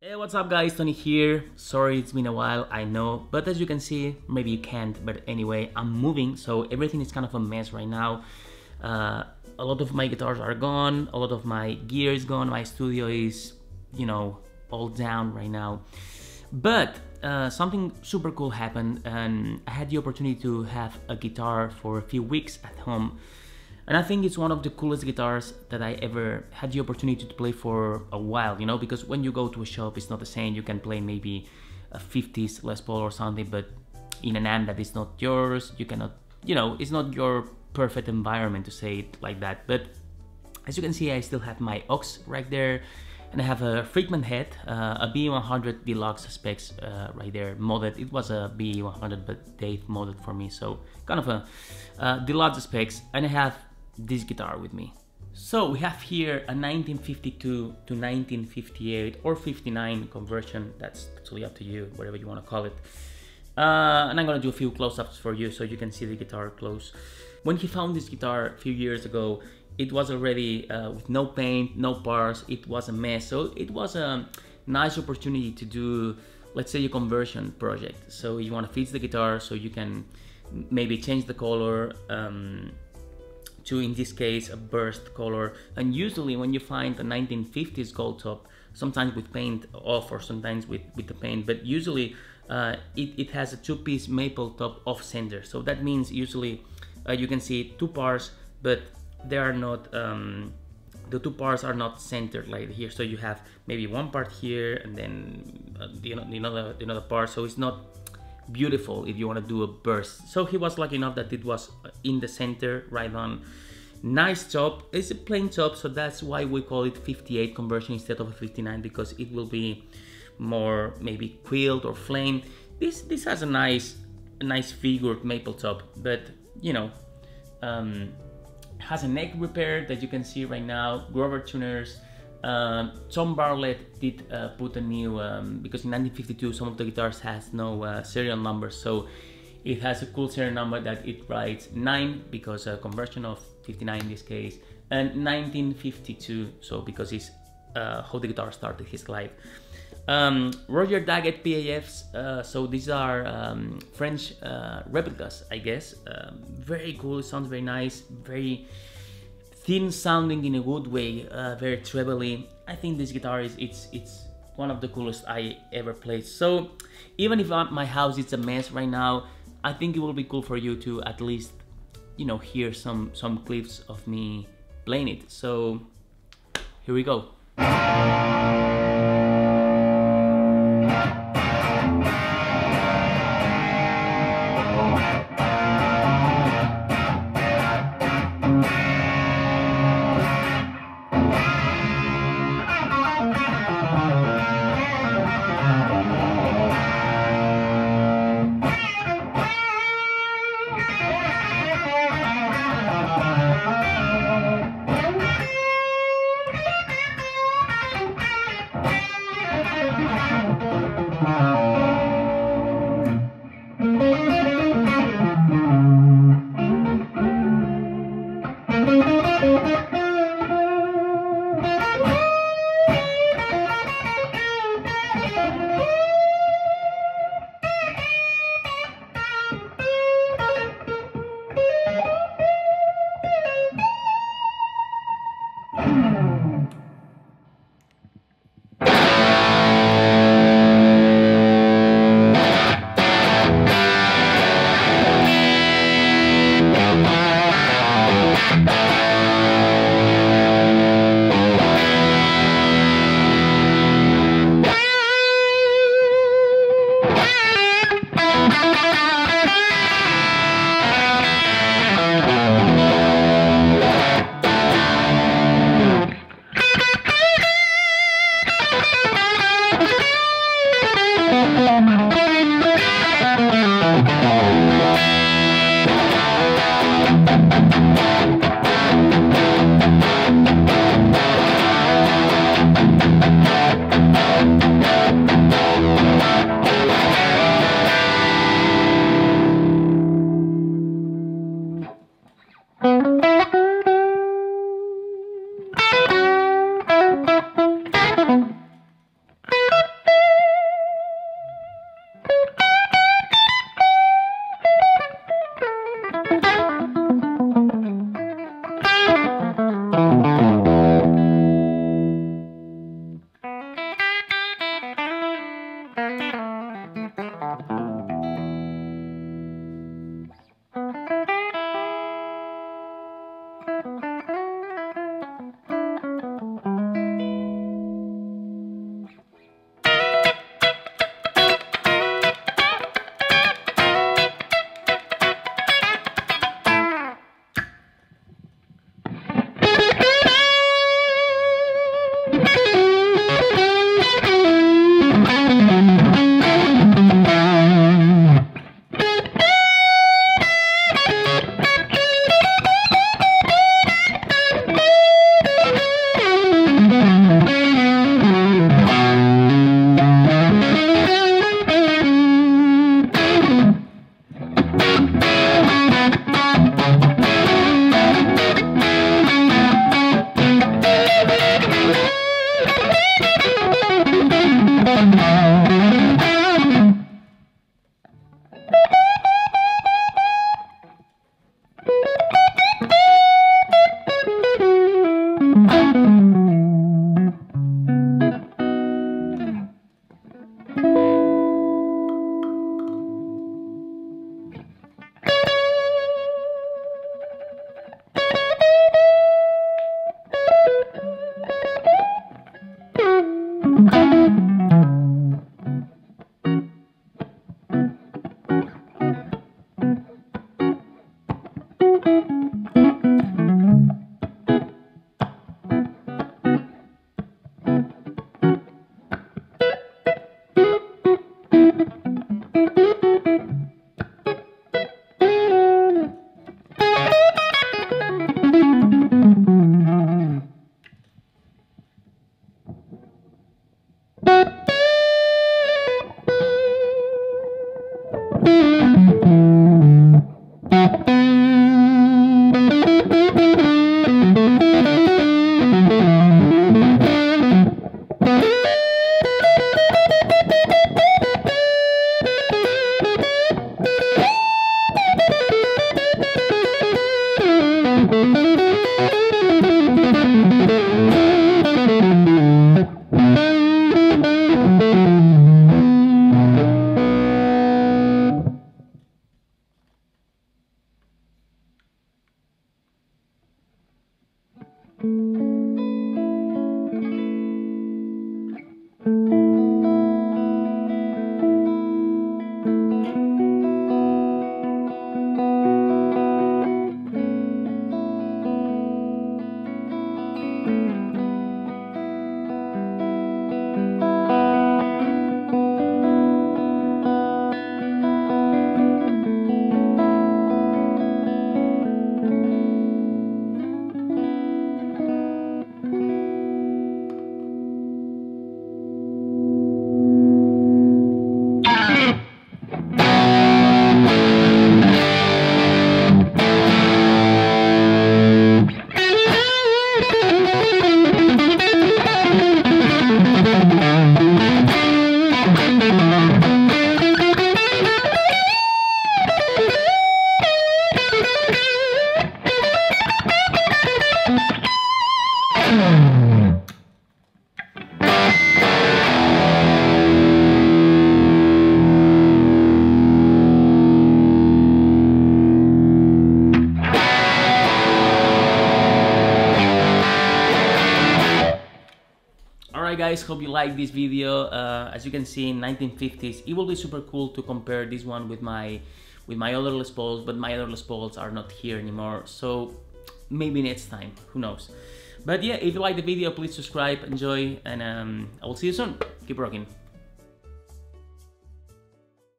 Hey, what's up guys, Tony here. Sorry it's been a while, I know, but as you can see, maybe you can't, but anyway, I'm moving, so everything is kind of a mess right now. Uh, a lot of my guitars are gone, a lot of my gear is gone, my studio is, you know, all down right now. But uh, something super cool happened and I had the opportunity to have a guitar for a few weeks at home and I think it's one of the coolest guitars that I ever had the opportunity to play for a while, you know, because when you go to a shop, it's not the same. You can play maybe a 50s Les Paul or something, but in an amp that is not yours, you cannot, you know, it's not your perfect environment to say it like that. But as you can see, I still have my OX right there, and I have a Friedman head, uh, a BE100 Deluxe specs uh, right there, modded. It was a BE100, but Dave modded for me, so kind of a uh, Deluxe specs, and I have this guitar with me. So we have here a 1952 to 1958 or 59 conversion, that's totally up to you, whatever you want to call it. Uh, and I'm gonna do a few close-ups for you so you can see the guitar close. When he found this guitar a few years ago, it was already uh, with no paint, no parts, it was a mess. So it was a nice opportunity to do, let's say a conversion project. So you wanna fix the guitar so you can maybe change the color, um, to in this case a burst color. And usually when you find a 1950s gold top sometimes with paint off or sometimes with, with the paint but usually uh, it, it has a two-piece maple top off center. So that means usually uh, you can see two parts but they are not um, the two parts are not centered like here. So you have maybe one part here and then uh, the, the, another, the another part. So it's not beautiful if you want to do a burst. So he was lucky enough that it was in the center, right on. Nice top. It's a plain top, so that's why we call it 58 conversion instead of a 59 because it will be more maybe quilled or flamed. This this has a nice a nice figured maple top, but you know, um, has a neck repair that you can see right now. Grover tuners um, Tom Bartlett did uh, put a new um, because in 1952 some of the guitars has no uh, serial number, so it has a cool serial number that it writes nine because a conversion of 59 in this case, and 1952 so because it's uh, how the guitar started his life. Um, Roger Daguet PAFs, uh, so these are um, French uh, replicas, I guess. Um, very cool, sounds very nice, very thin sounding in a good way, uh, very trebly. I think this guitar is it's it's one of the coolest I ever played. So even if my house is a mess right now, I think it will be cool for you to at least you know hear some some clips of me playing it. So here we go. guys, hope you like this video. Uh, as you can see, in 1950s, it will be super cool to compare this one with my with my other Les Pauls, but my other Les Pauls are not here anymore. So maybe next time, who knows. But yeah, if you like the video, please subscribe, enjoy, and um, I will see you soon. Keep rocking.